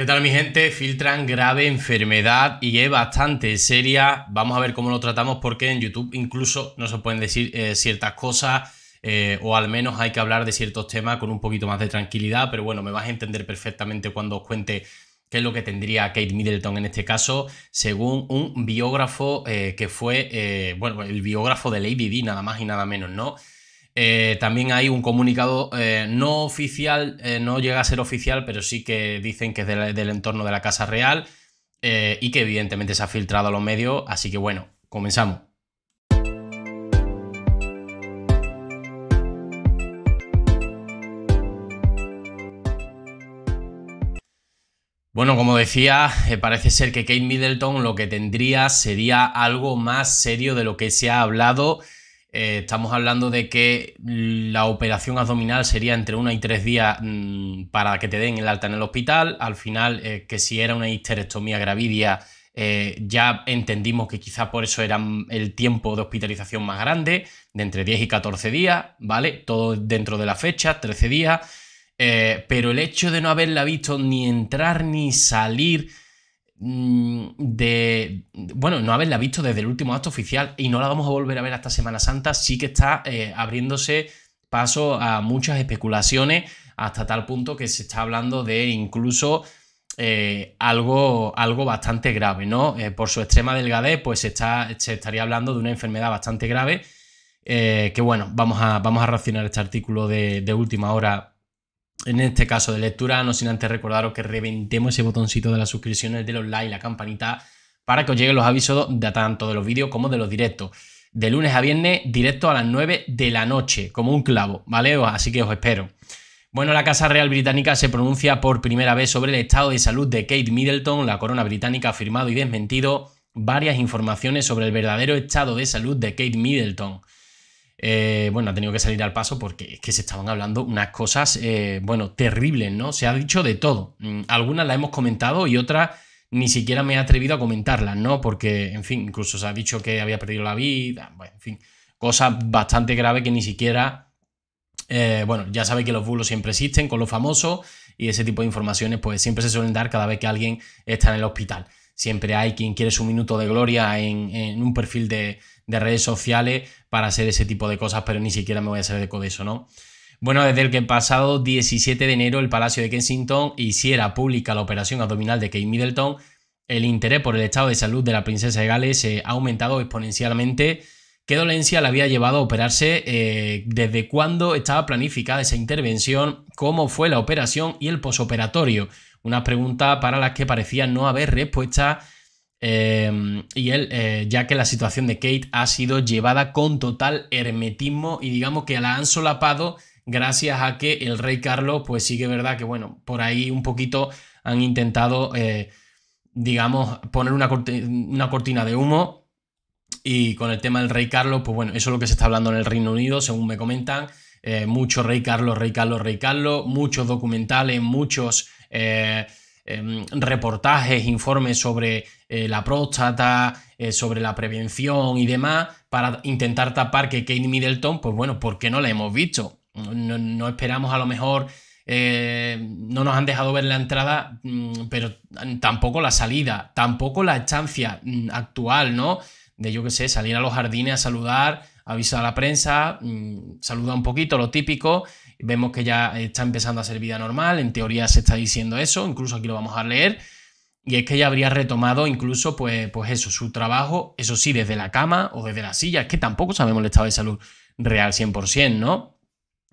¿Qué tal mi gente? Filtran grave enfermedad y es bastante seria. Vamos a ver cómo lo tratamos porque en YouTube incluso no se pueden decir eh, ciertas cosas eh, o al menos hay que hablar de ciertos temas con un poquito más de tranquilidad, pero bueno, me vas a entender perfectamente cuando os cuente qué es lo que tendría Kate Middleton en este caso, según un biógrafo eh, que fue, bueno, el biógrafo de Lady nada más y nada menos, ¿no? Eh, también hay un comunicado eh, no oficial, eh, no llega a ser oficial, pero sí que dicen que es del, entorno de la Casa Real y que evidentemente se ha filtrado a los medios. Así que bueno, comenzamos. Bueno, como decía, parece ser que Kate Middleton lo que tendría sería algo más serio de lo que se ha hablado eh, estamos hablando de que la operación abdominal sería entre uno y tres días mm, para que te den el alta en el hospital. Al final, eh, que si era una histerectomía gravidia, eh, ya entendimos que quizá por eso era el tiempo de hospitalización más grande, de entre 10 y 14 días, ¿vale? Todo dentro de la fecha, 13 días. pero el hecho de no haberla visto ni entrar ni salir Mm, de, bueno, no haberla visto desde el último acto oficial y no la vamos a volver a ver hasta Semana Santa, sí que está eh, abriéndose paso a muchas especulaciones hasta tal punto que se está hablando de incluso eh, algo, algo bastante grave, ¿no? Eh, por su extrema delgadez, pues se, estaría hablando de una enfermedad bastante grave. que bueno, vamos a, vamos a este artículo de, de última hora en este caso de lectura, no sin antes recordaros que reventemos ese botoncito de las suscripciones, de los likes, la campanita, para que os lleguen los avisos de tanto de los vídeos como de los directos. De lunes a viernes, directo a las 9 de la noche, como un clavo, ¿vale? Así que os espero. Bueno, la Casa Real Británica se pronuncia por primera vez sobre el estado de salud de Kate Middleton. La corona británica ha afirmado y desmentido varias informaciones sobre el verdadero estado de salud de Kate Middleton. Eh, bueno, ha tenido que salir al paso porque es que se estaban hablando unas cosas, eh, bueno, terribles, ¿no? Se ha dicho de todo. Mm, algunas las hemos comentado y otras ni siquiera me he atrevido a comentarlas, ¿no? Porque, en fin, incluso se ha dicho que había perdido la vida, bueno, en fin, cosas bastante graves que ni siquiera, eh, bueno, ya sabe que los bulos siempre existen con los famosos y ese tipo de informaciones pues siempre se suelen dar cada vez que alguien está en el hospital. Siempre hay quien quiere su minuto de gloria en un perfil de, de redes sociales para hacer ese tipo de cosas, pero ni siquiera me voy a hacer de eso, ¿no? Bueno, desde el que pasado 17 de enero el Palacio de Kensington hiciera pública la operación abdominal de Kate Middleton, el interés por el estado de salud de la princesa de Gales se ha aumentado exponencialmente. ¿Qué dolencia le había llevado a operarse? Eh, ¿Desde cuándo estaba planificada esa intervención? ¿Cómo fue la operación y el posoperatorio? Una pregunta para las que parecía no haber respuesta Em, y él, eh, ya que la situación de Kate ha sido llevada con total hermetismo y digamos que la han solapado gracias a que el rey Carlos, pues sí que es verdad que, bueno, por ahí un poquito han intentado, eh, digamos, poner una, una cortina de humo y con el tema del rey Carlos, pues bueno, eso es lo que se está hablando en el Reino Unido, según me comentan. Eh, mucho Rey Carlos, Rey Carlos, Rey Carlos, muchos documentales, muchos Em, reportajes, informes sobre eh, la próstata, eh, sobre la prevención y demás, para intentar tapar que Kate Middleton, pues bueno, ¿por qué no la hemos visto? No, esperamos a lo mejor, eh, no nos han dejado ver la entrada, mm, pero tampoco la salida, tampoco la estancia mm, actual, ¿no? De yo qué sé, salir a los jardines a saludar, avisar a la prensa, mm, saludar un poquito, lo típico, Vemos que ya está empezando a ser vida normal, en teoría se está diciendo eso, incluso aquí lo vamos a leer. Y es que ya habría retomado incluso, pues, pues eso, su trabajo, eso sí, desde la cama o desde la silla. Es que tampoco sabemos el estado de salud real 100%, ¿no?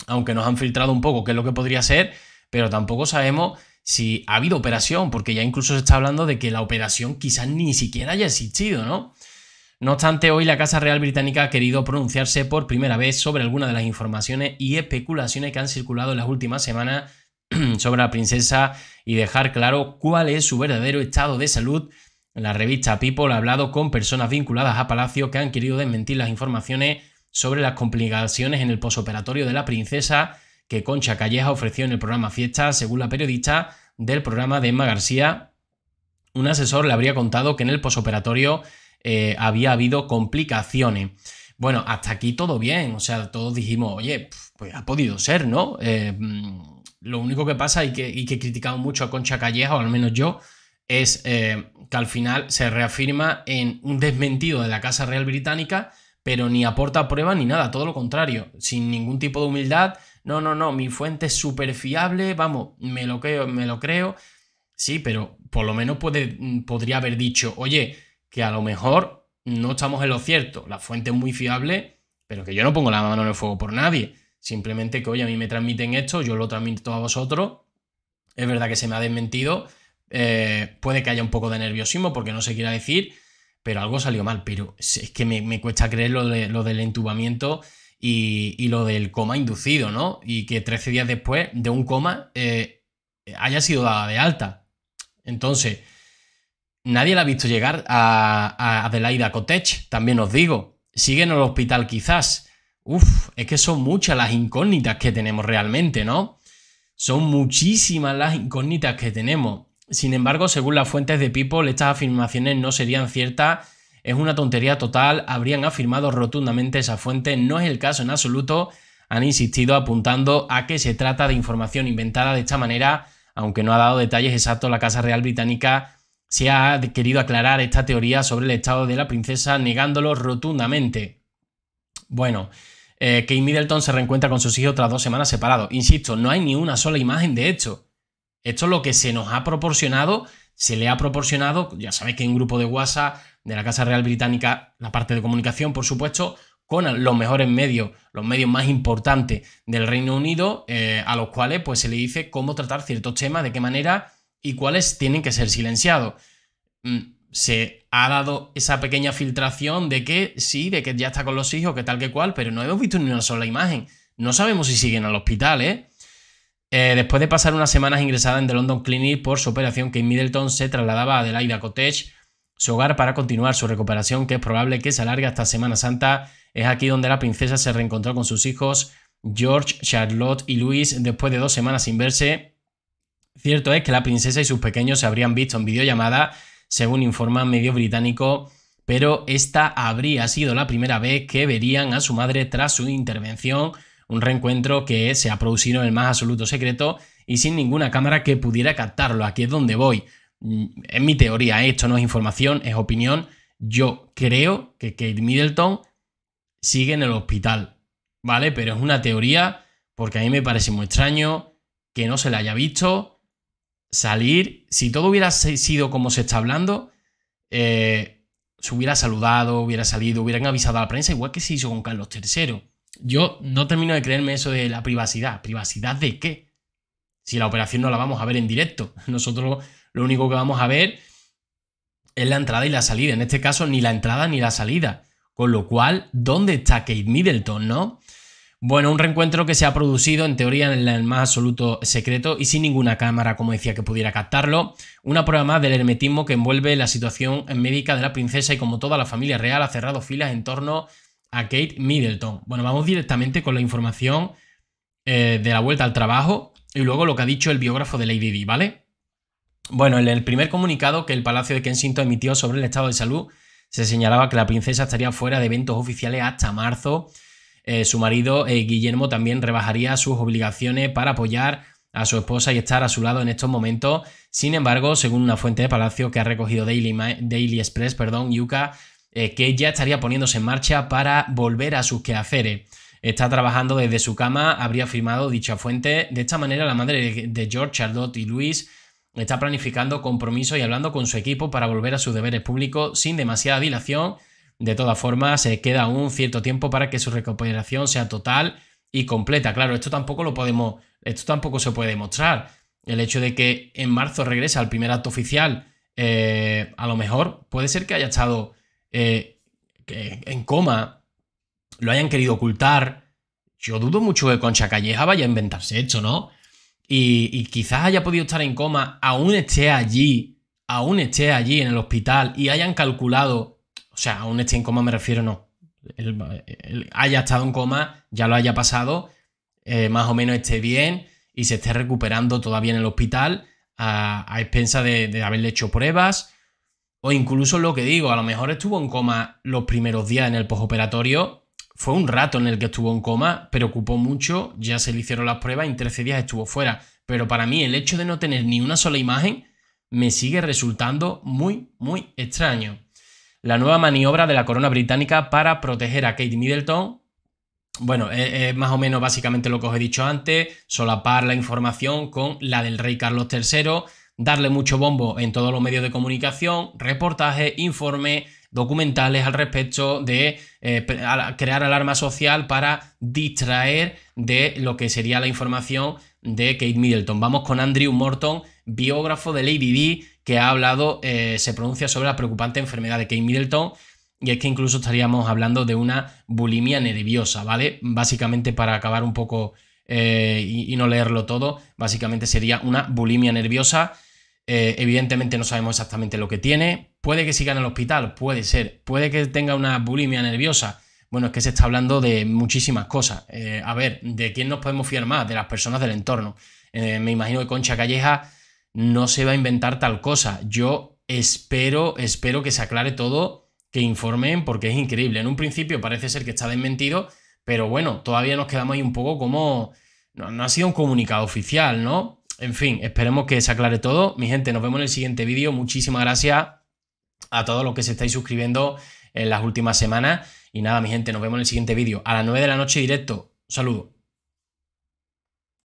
Aunque nos han filtrado un poco qué es lo que podría ser, pero tampoco sabemos si ha habido operación, porque ya incluso se está hablando de que la operación quizás ni siquiera haya existido, ¿no? No obstante, hoy la Casa Real Británica ha querido pronunciarse por primera vez sobre algunas de las informaciones y especulaciones que han circulado en las últimas semanas sobre la princesa y dejar claro cuál es su verdadero estado de salud. La revista People ha hablado con personas vinculadas a Palacio que han querido desmentir las informaciones sobre las complicaciones en el posoperatorio de la princesa que Concha Calleja ofreció en el programa Fiesta, según la periodista del programa de Emma García. Un asesor le habría contado que en el posoperatorio eh, había habido complicaciones. Bueno, hasta aquí todo bien, o sea, todos dijimos, oye, pues ha podido ser, ¿no? Eh, mm, lo único que pasa y que, y que criticamos mucho a Concha Calleja, o al menos yo, es eh, que al final se reafirma en un desmentido de la Casa Real Británica, pero ni aporta pruebas ni nada, todo lo contrario, sin ningún tipo de humildad. No, no, no, mi fuente es súper fiable, vamos, me lo creo, me lo creo. Sí, pero por lo menos puede, podría haber dicho, oye, que a lo mejor no estamos en lo cierto, la fuente es muy fiable, pero que yo no pongo la mano en el fuego por nadie. Simplemente que, oye, a mí me transmiten esto, yo lo transmito a vosotros. Es verdad que se me ha desmentido, eh, puede que haya un poco de nerviosismo porque no se quiera decir, pero algo salió mal. Pero es que me, cuesta creer lo, del entubamiento y, lo del coma inducido, ¿no? Y que 13 días después de un coma eh, haya sido dada de alta. Entonces, nadie la ha visto llegar a, a Adelaida Cottage, también os digo. Sigue en el hospital quizás. Uf, es que son muchas las incógnitas que tenemos realmente, ¿no? Son muchísimas las incógnitas que tenemos. Sin embargo, según las fuentes de People, estas afirmaciones no serían ciertas. Es una tontería total, habrían afirmado rotundamente esa fuente, no es el caso en absoluto. Han insistido apuntando a que se trata de información inventada de esta manera, aunque no ha dado detalles exactos, la Casa Real Británica se ha querido aclarar esta teoría sobre el estado de la princesa, negándolo rotundamente. Bueno, eh, Kate Middleton se reencuentra con sus hijos tras dos semanas separados. Insisto, no hay ni una sola imagen de hecho. Esto es lo que se nos ha proporcionado, se le ha proporcionado, ya sabéis que hay un grupo de WhatsApp de la Casa Real Británica, la parte de comunicación, por supuesto, con los mejores medios, los medios más importantes del Reino Unido, eh, a los cuales pues, se le dice cómo tratar ciertos temas, de qué manera y cuáles tienen que ser silenciados. Mm, se ha dado esa pequeña filtración de que sí, de que ya está con los hijos, que tal que cual, pero no hemos visto ni una sola imagen. No sabemos si siguen al hospital, ¿eh? Eh, después de pasar unas semanas ingresada en The London Clinic por su operación, Kate Middleton se trasladaba a Adelaida Cottage, su hogar, para continuar su recuperación, que es probable que se alargue hasta Semana Santa. Es aquí donde la princesa se reencontró con sus hijos, George, Charlotte y Louis, después de dos semanas sin verse. Cierto es que la princesa y sus pequeños se habrían visto en videollamada, según informan medios británicos, pero esta habría sido la primera vez que verían a su madre tras su intervención un reencuentro que se ha producido en el más absoluto secreto y sin ninguna cámara que pudiera captarlo. Aquí es donde voy. Mm, es mi teoría, ¿eh? esto no es información, es opinión. Yo creo que Kate Middleton sigue en el hospital, ¿vale? Pero es una teoría porque a mí me parece muy extraño que no se le haya visto salir. Si todo hubiera sido como se está hablando, eh, se hubiera saludado, hubiera salido, hubieran avisado a la prensa, igual que se hizo con Carlos III. Yo no termino de creerme eso de la privacidad. ¿Privacidad de qué? Si la operación no la vamos a ver en directo. Nosotros lo único que vamos a ver es la entrada y la salida. En este caso, ni la entrada ni la salida. Con lo cual, ¿dónde está Kate Middleton, no? Bueno, un reencuentro que se ha producido en teoría en el más absoluto secreto y sin ninguna cámara, como decía, que pudiera captarlo. Una prueba más del hermetismo que envuelve la situación médica de la princesa y como toda la familia real ha cerrado filas en torno a Kate Middleton. Bueno, vamos directamente con la información eh, de la vuelta al trabajo y luego lo que ha dicho el biógrafo de Lady Di, ¿vale? Bueno, en el primer comunicado que el Palacio de Kensington emitió sobre el estado de salud, se señalaba que la princesa estaría fuera de eventos oficiales hasta marzo. Eh, su marido, eh, Guillermo, también rebajaría sus obligaciones para apoyar a su esposa y estar a su lado en estos momentos. Sin embargo, según una fuente de Palacio que ha recogido Daily, Daily Express, perdón, Yuka eh, que ya estaría poniéndose en marcha para volver a sus quehaceres. Está trabajando desde su cama, habría firmado dicha fuente. De esta manera, la madre de George, Charlotte y Luis está planificando compromisos y hablando con su equipo para volver a sus deberes públicos sin demasiada dilación. De todas formas, se queda aún cierto tiempo para que su recuperación sea total y completa. Claro, esto tampoco lo podemos, esto tampoco se puede demostrar. El hecho de que en marzo regrese al primer acto oficial, eh, a lo mejor puede ser que haya estado eh, en coma lo hayan querido ocultar. Yo dudo mucho que Concha Calleja vaya a inventarse esto, ¿no? Y, quizás haya podido estar en coma, aún esté allí, aún esté allí en el hospital y hayan calculado, o sea, aún esté en coma me refiero, no, haya estado en coma, ya lo haya pasado, eh, más o menos esté bien y se esté recuperando todavía en el hospital a, a expensa de, de haberle hecho pruebas o incluso lo que digo, a lo mejor estuvo en coma los primeros días en el postoperatorio. Fue un rato en el que estuvo en coma, preocupó mucho, ya se le hicieron las pruebas y en 13 días estuvo fuera. pero para mí el hecho de no tener ni una sola imagen me sigue resultando muy, muy extraño. La nueva maniobra de la corona británica para proteger a Kate Middleton. Bueno, es, más o menos básicamente lo que os he dicho antes, solapar la información con la del rey Carlos III, darle mucho bombo en todos los medios de comunicación, reportajes, informes, documentales al respecto de eh, crear alarma social para distraer de lo que sería la información de Kate Middleton. Vamos con Andrew Morton, biógrafo de Lady Di, que ha hablado, eh, se pronuncia sobre la preocupante enfermedad de Kate Middleton. Y es que incluso estaríamos hablando de una bulimia nerviosa, ¿vale? Básicamente para acabar un poco eh, y, no leerlo todo, básicamente sería una bulimia nerviosa. Eh, evidentemente no sabemos exactamente lo que tiene. Puede que siga en el hospital, puede ser. Puede que tenga una bulimia nerviosa. Bueno, es que se está hablando de muchísimas cosas. a ver, ¿de quién nos podemos fiar más? De las personas del entorno. me imagino que Concha Calleja no se va a inventar tal cosa. Yo espero, espero que se aclare todo, que informen, porque es increíble. En un principio parece ser que está desmentido, pero bueno, todavía nos quedamos ahí un poco como... No, ha sido un comunicado oficial, ¿no? En fin, esperemos que se aclare todo. Mi gente, nos vemos en el siguiente vídeo. Muchísimas gracias a todos los que se estáis suscribiendo en las últimas semanas. Y nada, mi gente, nos vemos en el siguiente vídeo. A las 9 de la noche directo. Un saludo.